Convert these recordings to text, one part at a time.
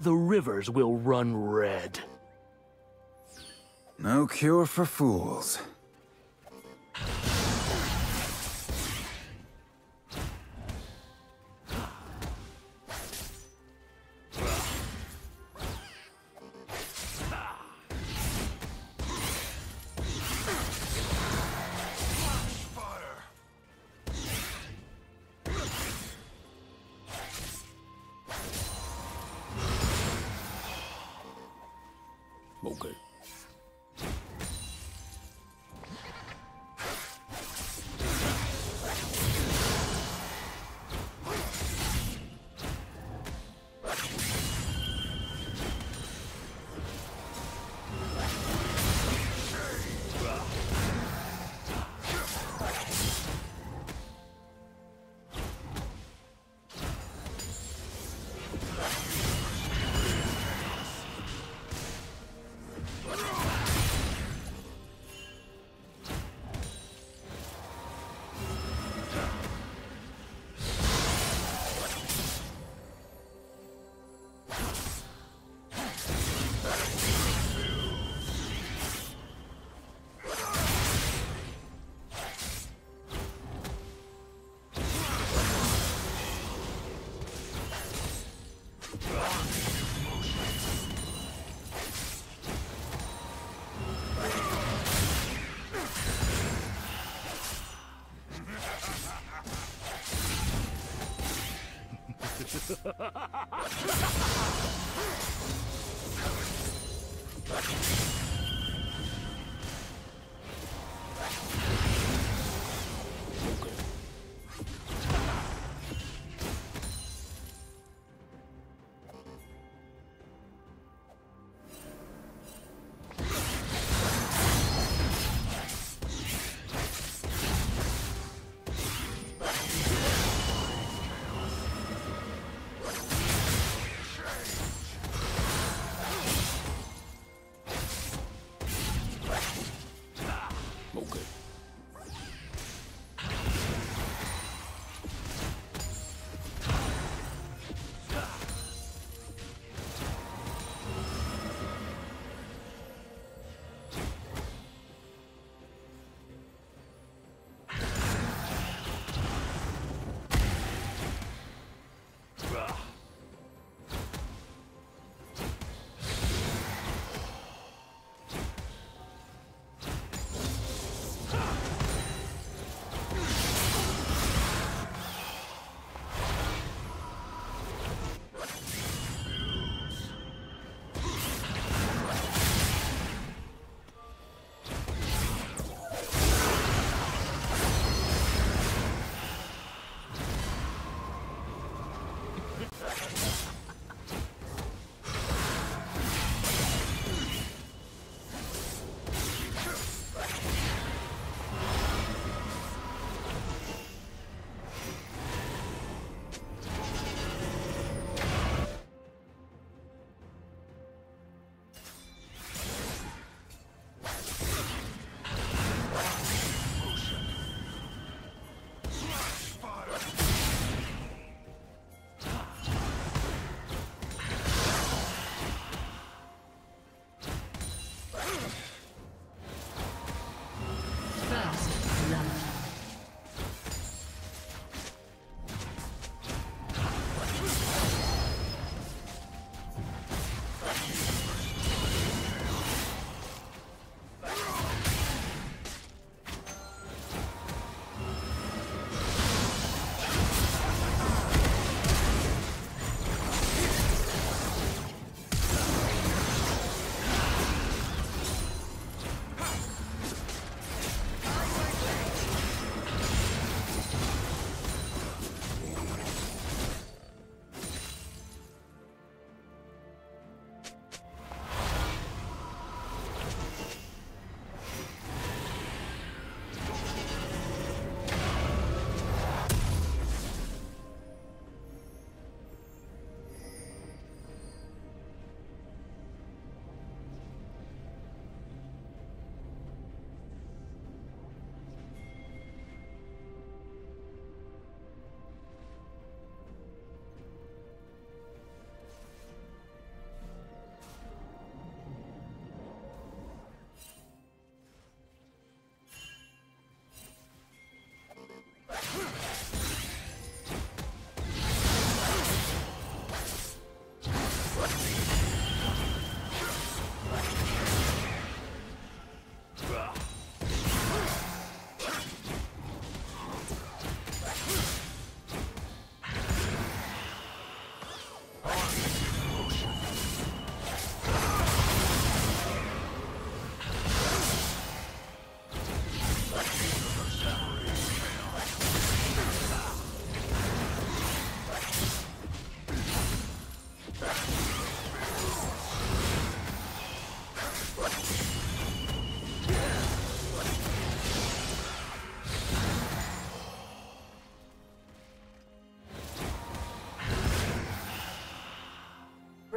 the rivers will run red. No cure for fools. よっしゃ!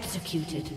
Executed.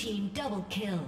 Team double kill.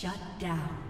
Shut down.